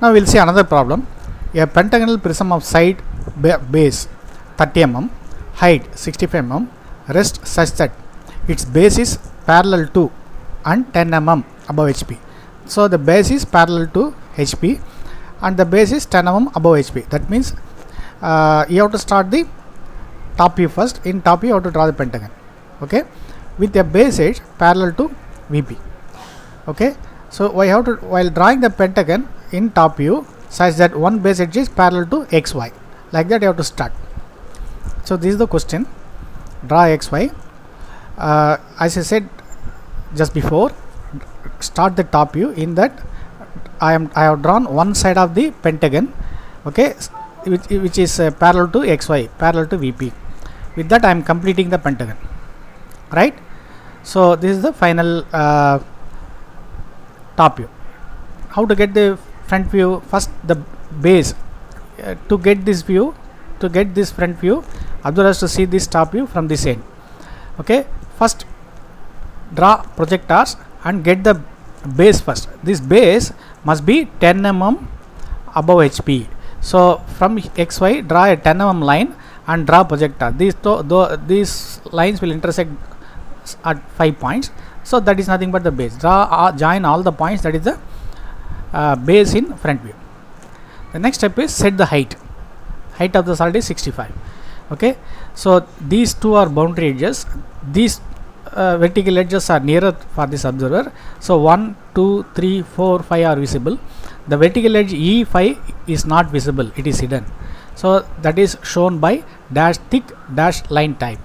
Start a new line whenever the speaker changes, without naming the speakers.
now we'll see another problem. A pentagonal prism of side base 30 mm height 65 mm rest such that its base is parallel to and 10 mm above HP so the base is parallel to HP and the base is 10 mm above HP that means uh, you have to start the top view first. In top view you have to draw the pentagon. Okay? With a base edge parallel to VP okay? So have to while drawing the pentagon in top view such that one base edge is parallel to XY like that you have to start. So this is the question. Draw XY uh, as I said just before start the top view in that I am I have drawn one side of the pentagon okay which, which is uh, parallel to XY parallel to VP with that I am completing the pentagon right? So this is the final uh, top view. How to get the front view first the base uh, to get this view to get this front view observer has to see this top view from this end. Okay? First draw projectors and get the base first. This base must be 10 mm above HP so from xy draw a 10 mm line and draw projector. These to, tho- these lines will intersect at 5 points. So that is nothing but the base. Draw uh, join all the points that is the uh, base in front view. The next step is set the height. Height of the solid is 65 okay? So these two are boundary edges. These uh, vertical edges are nearer for this observer. So 1 2 3 4 5 are visible. The vertical edge e5 is not visible. It is hidden. So that is shown by dash thick dash line type